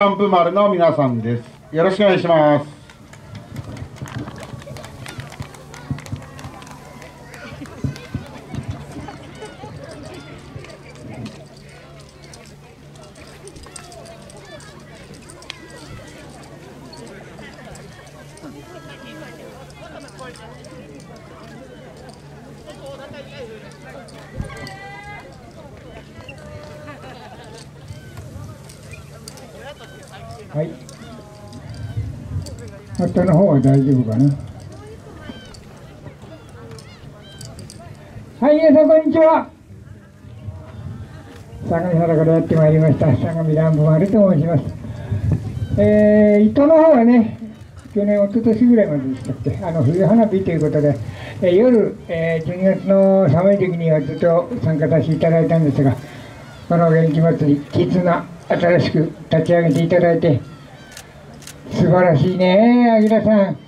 キャンプ丸の皆さんです。よろしくお願いします。はい。後の方は大丈夫かな？はい、皆さん、こんにちは。相模原からやってまいりました、相模乱舞丸と申します。えー、糸の方はね、去年、一昨年ぐらいまででしたっけ、あの冬花火ということで、えー、夜、えー、12月の寒い時にはずっと参加させていただいたんですが、この元気祭り、絆、新しく立ち上げていただいて、素晴らしいね、あきらさん。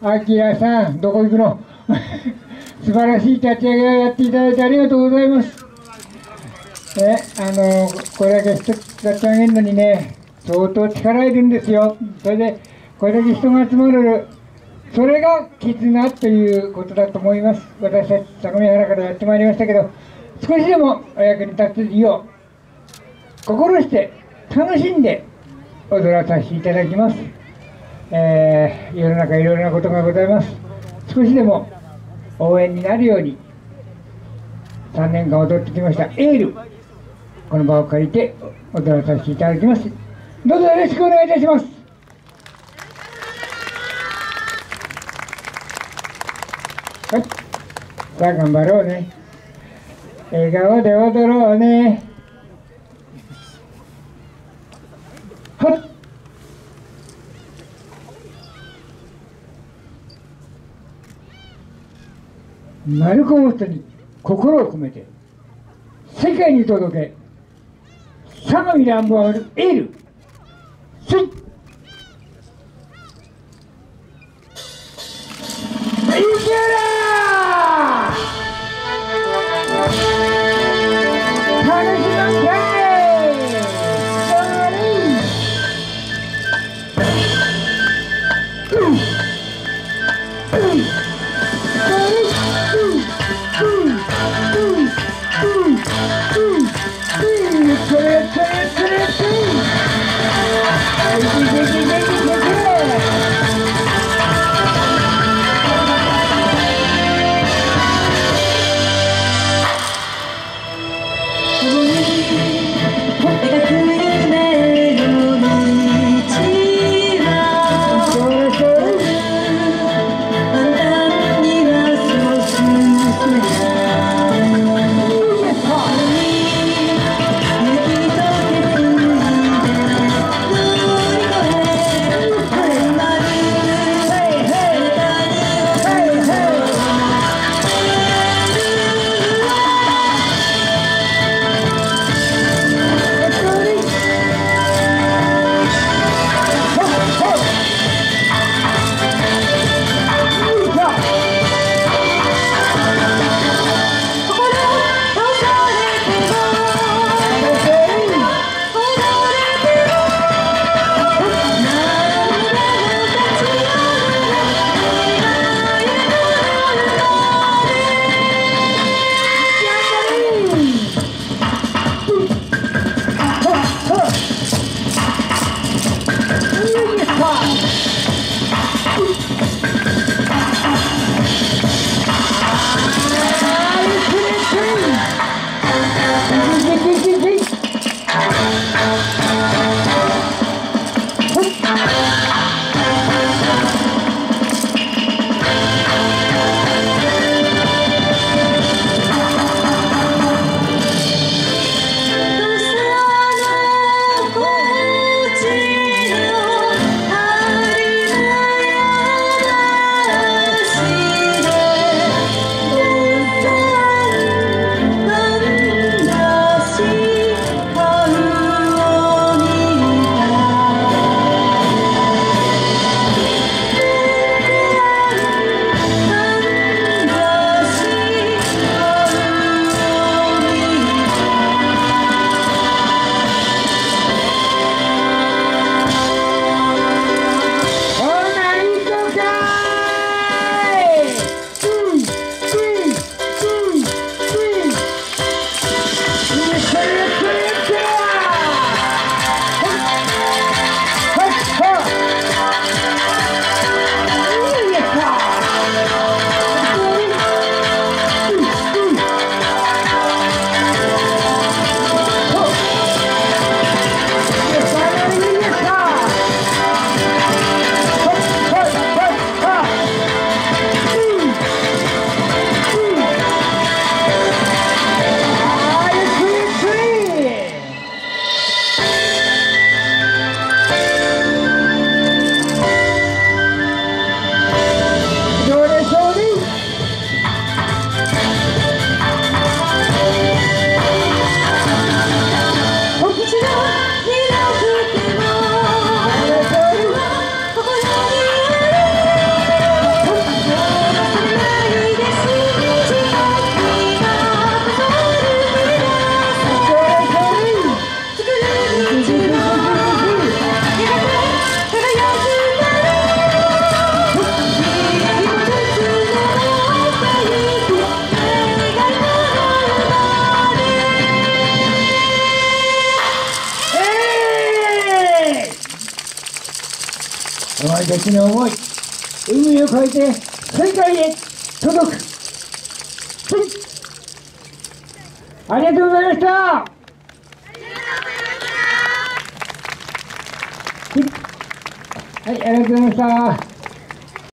あきらさん、どこ行くの？素晴らしい立ち上げをやっていただいてありがとうございます。え、あの、これだけ立ち上げるのにね、相当力いるんですよ。それで、これだけ人が集まる、それが絆ということだと思います。私たち、相模原からやってまいりましたけど、少しでもお役に立つよう、心して楽しんで踊らさせていただきます。えー、世の中いろいろなことがございます。少しでも応援になるように3年間踊ってきました。エールこの場を借りて踊らさせていただきます。どうぞよろしくお願いいたします。はい。さあ頑張ろうね。笑顔で踊ろうね。はっ丸子を人に心を込めて世界に届けさのい。ランボワるエールスイッいけ Ugh! お前たちの思い、海を越えて世界へ届く。はいありがとうございました。はい、ありがとうございました。